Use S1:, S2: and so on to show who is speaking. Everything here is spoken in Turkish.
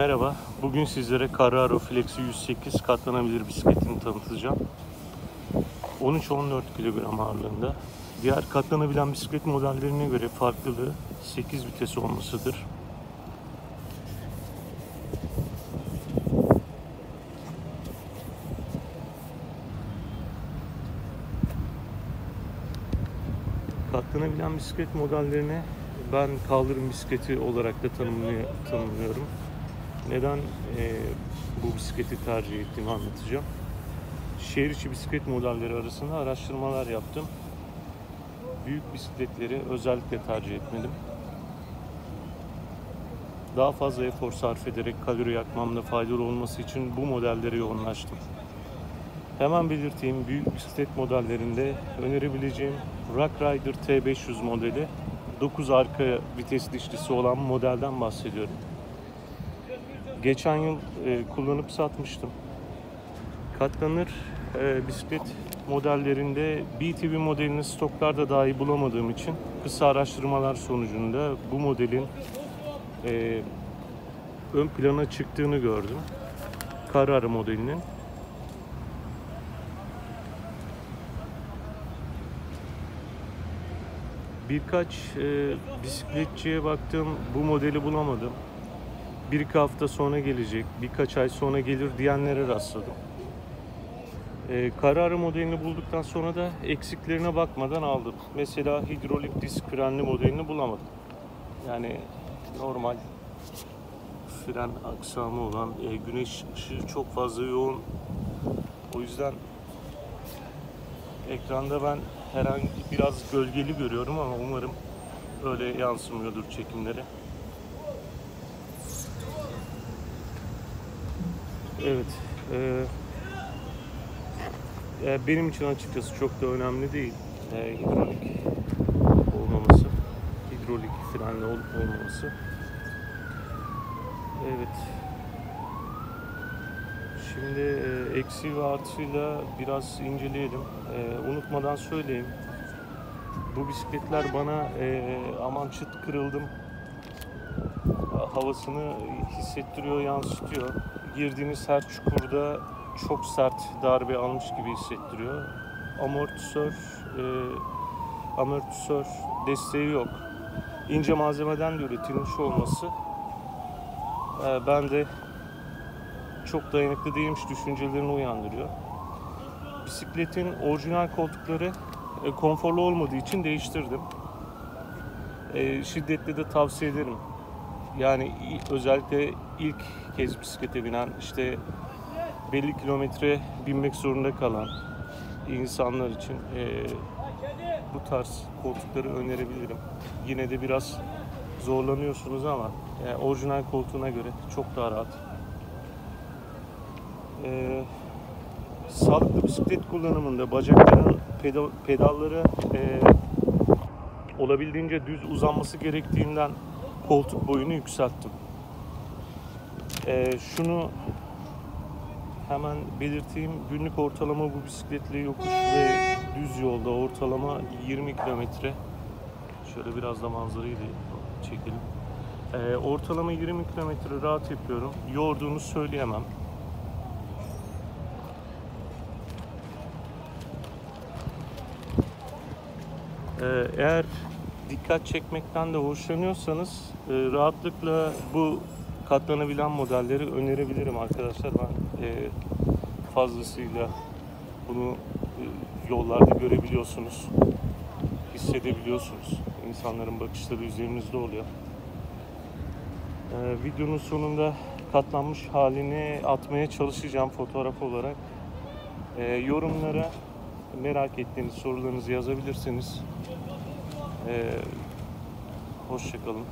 S1: Merhaba, bugün sizlere Carraro Flexi 108 katlanabilir bisikletini tanıtacağım. 13-14 kilogram ağırlığında. Diğer katlanabilen bisiklet modellerine göre farklılığı 8 vites olmasıdır. Katlanabilen bisiklet modellerine ben kaldırım bisikleti olarak da tanımlıyor, tanımlıyorum. Neden e, bu bisikleti tercih ettiğimi anlatacağım. Şehir içi bisiklet modelleri arasında araştırmalar yaptım. Büyük bisikletleri özellikle tercih etmedim. Daha fazla efor sarf ederek kalori yakmamda faydalı olması için bu modellere yoğunlaştım. Hemen belirteyim büyük bisiklet modellerinde önerebileceğim Rock Rider T500 modeli 9 arka vites dişlisi olan modelden bahsediyorum. Geçen yıl e, kullanıp satmıştım. Katlanır e, bisiklet modellerinde BTV modelini stoklarda dahi bulamadığım için kısa araştırmalar sonucunda bu modelin e, ön plana çıktığını gördüm. Carrara modelinin. Birkaç e, bisikletçiye baktım, bu modeli bulamadım. Bir iki hafta sonra gelecek, birkaç ay sonra gelir diyenlere rastladım. E, Carrara modelini bulduktan sonra da eksiklerine bakmadan aldım. Mesela hidrolik disk frenli modelini bulamadım. Yani normal fren aksamı olan, e, güneş ışığı çok fazla yoğun. O yüzden ekranda ben herhangi biraz gölgeli görüyorum ama umarım öyle yansımıyordur çekimlere. Evet. E, benim için açıkçası çok da önemli değil. E, hidrolik olmaması. Hidrolik frenli olup olmaması. Evet. Şimdi e, eksi ve artıyla biraz inceleyelim. E, unutmadan söyleyeyim. Bu bisikletler bana e, aman çıt kırıldım havasını hissettiriyor, yansıtıyor. Girdiğiniz her çukurda çok sert darbe almış gibi hissettiriyor. Amortisör, e, amortisör desteği yok. İnce malzemeden de üretilmiş olması e, bende çok dayanıklı değilmiş düşüncelerini uyandırıyor. Bisikletin orijinal koltukları e, konforlu olmadığı için değiştirdim. E, şiddetle de tavsiye ederim. Yani özellikle ilk kez bisiklete binen işte belli kilometre binmek zorunda kalan insanlar için e, bu tarz koltukları önerebilirim. Yine de biraz zorlanıyorsunuz ama yani orijinal koltuğuna göre çok daha rahat. E, sağlıklı bisiklet kullanımında bacakların pedal, pedalları e, olabildiğince düz uzanması gerektiğinden koltuk boyunu yükselttim. Ee, şunu hemen belirteyim. Günlük ortalama bu bisikletle yokuş ve düz yolda ortalama 20 kilometre. Şöyle biraz da manzarayı da çekelim. Ee, ortalama 20 kilometre rahat yapıyorum. Yorduğunu söyleyemem. Ee, eğer dikkat çekmekten de hoşlanıyorsanız e, rahatlıkla bu katlanabilen modelleri önerebilirim arkadaşlar. Ben e, fazlasıyla bunu e, yollarda görebiliyorsunuz, hissedebiliyorsunuz. İnsanların bakışları üzerinizde oluyor. E, videonun sonunda katlanmış halini atmaya çalışacağım fotoğraf olarak. E, yorumlara merak ettiğiniz sorularınızı yazabilirsiniz. Ee, hoşçakalın.